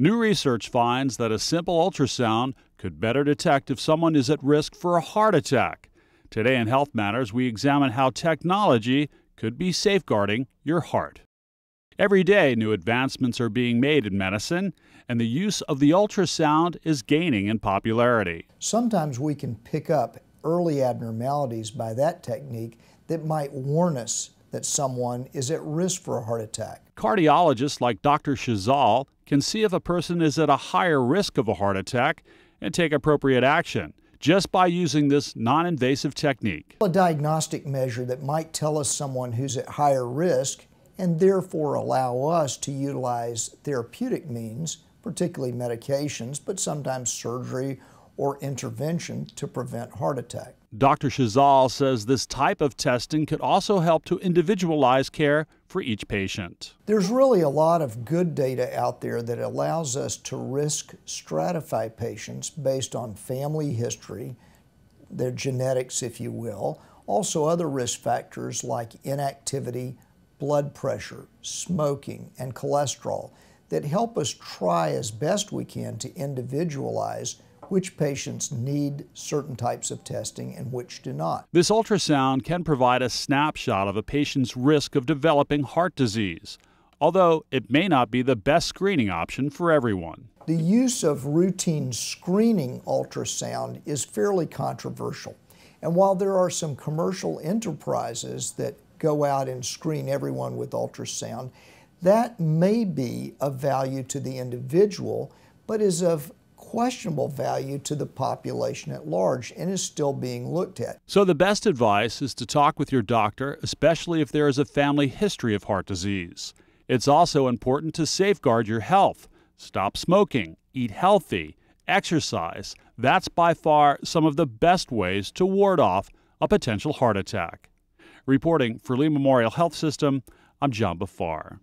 New research finds that a simple ultrasound could better detect if someone is at risk for a heart attack. Today in Health Matters, we examine how technology could be safeguarding your heart. Every day, new advancements are being made in medicine, and the use of the ultrasound is gaining in popularity. Sometimes we can pick up early abnormalities by that technique that might warn us that someone is at risk for a heart attack. Cardiologists like Dr. Chazal can see if a person is at a higher risk of a heart attack and take appropriate action just by using this non invasive technique. A diagnostic measure that might tell us someone who's at higher risk and therefore allow us to utilize therapeutic means, particularly medications, but sometimes surgery or intervention to prevent heart attack. Dr. Chazal says this type of testing could also help to individualize care for each patient. There's really a lot of good data out there that allows us to risk stratify patients based on family history, their genetics, if you will, also other risk factors like inactivity, blood pressure, smoking, and cholesterol that help us try as best we can to individualize which patients need certain types of testing and which do not. This ultrasound can provide a snapshot of a patient's risk of developing heart disease, although it may not be the best screening option for everyone. The use of routine screening ultrasound is fairly controversial. And while there are some commercial enterprises that go out and screen everyone with ultrasound. That may be of value to the individual, but is of questionable value to the population at large and is still being looked at. So, the best advice is to talk with your doctor, especially if there is a family history of heart disease. It's also important to safeguard your health. Stop smoking, eat healthy, exercise. That's by far some of the best ways to ward off a potential heart attack. Reporting for Lee Memorial Health System, I'm John Bafar.